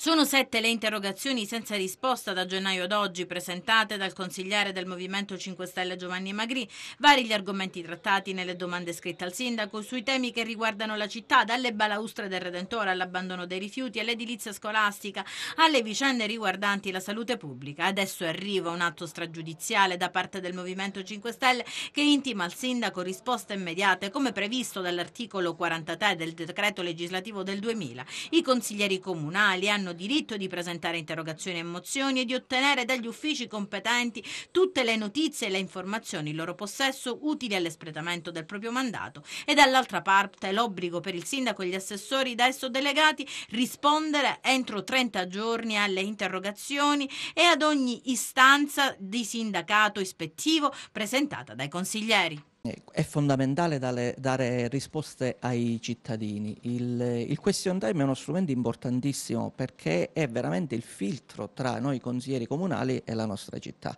Sono sette le interrogazioni senza risposta da gennaio ad oggi presentate dal consigliere del Movimento 5 Stelle Giovanni Magri. Vari gli argomenti trattati nelle domande scritte al sindaco sui temi che riguardano la città, dalle balaustre del Redentore all'abbandono dei rifiuti, all'edilizia scolastica, alle vicende riguardanti la salute pubblica. Adesso arriva un atto stragiudiziale da parte del Movimento 5 Stelle che intima al sindaco risposte immediate come previsto dall'articolo 43 del decreto legislativo del 2000. I consiglieri comunali hanno hanno diritto di presentare interrogazioni e mozioni e di ottenere dagli uffici competenti tutte le notizie e le informazioni in loro possesso utili all'espletamento del proprio mandato e dall'altra parte l'obbligo per il sindaco e gli assessori da esso delegati rispondere entro 30 giorni alle interrogazioni e ad ogni istanza di sindacato ispettivo presentata dai consiglieri. È fondamentale dare, dare risposte ai cittadini. Il, il, question time è uno strumento importantissimo perché è veramente il filtro tra noi consiglieri comunali e la nostra città.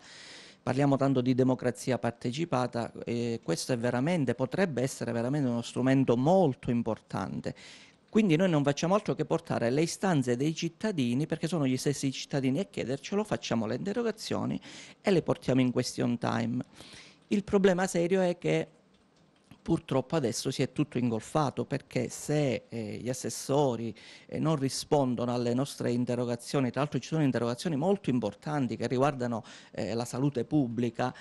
Parliamo tanto di democrazia partecipata e questo potrebbe essere veramente uno strumento molto importante. Quindi noi non facciamo altro che portare le istanze dei cittadini, perché sono gli stessi cittadini a chiedercelo, facciamo le interrogazioni e le portiamo in question time. Il problema serio è che purtroppo adesso si è tutto ingolfato perché se eh, gli assessori eh, non rispondono alle nostre interrogazioni, tra l'altro ci sono interrogazioni molto importanti che riguardano eh, la salute pubblica,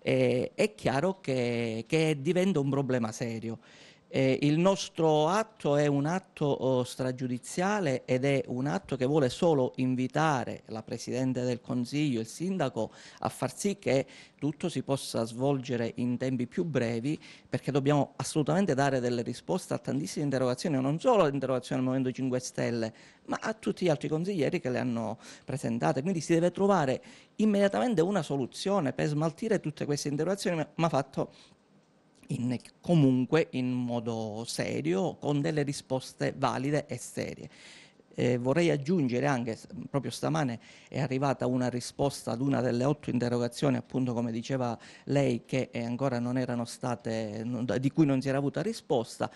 eh, è chiaro che, che diventa un problema serio. Eh, il nostro atto è un atto oh, stragiudiziale ed è un atto che vuole solo invitare la Presidente del Consiglio il Sindaco a far sì che tutto si possa svolgere in tempi più brevi perché dobbiamo assolutamente dare delle risposte a tantissime interrogazioni, non solo all'interrogazione del Movimento 5 Stelle, ma a tutti gli altri consiglieri che le hanno presentate. Quindi si deve trovare immediatamente una soluzione per smaltire tutte queste interrogazioni, ma fatto in, comunque in modo serio, con delle risposte valide e serie. Eh, vorrei aggiungere anche, proprio stamane è arrivata una risposta ad una delle otto interrogazioni, appunto come diceva lei, che ancora non erano state, di cui non si era avuta risposta,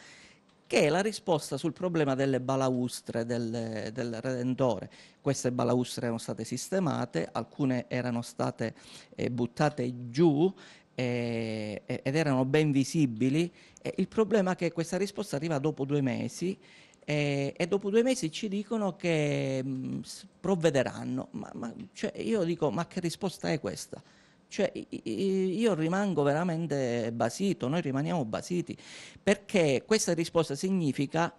che è la risposta sul problema delle balaustre del, del, Redentore. Queste balaustre erano state sistemate, alcune erano state eh, buttate giù eh, ed erano ben visibili. Eh, il problema è che questa risposta arriva dopo due mesi eh, e dopo due mesi ci dicono che mh, mm, provvederanno. Ma, ma, cioè, io dico, ma che risposta è questa? Cioè, io rimango veramente basito, noi rimaniamo basiti, perché questa risposta significa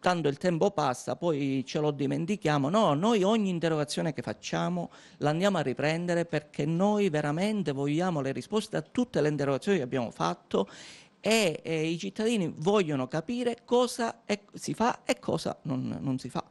tanto il tempo passa, poi ce lo dimentichiamo. No, noi ogni interrogazione che facciamo l'andiamo a riprendere perché noi veramente vogliamo le risposte a tutte le interrogazioni che abbiamo fatto e, e i cittadini vogliono capire cosa è, si fa e cosa non, non si fa.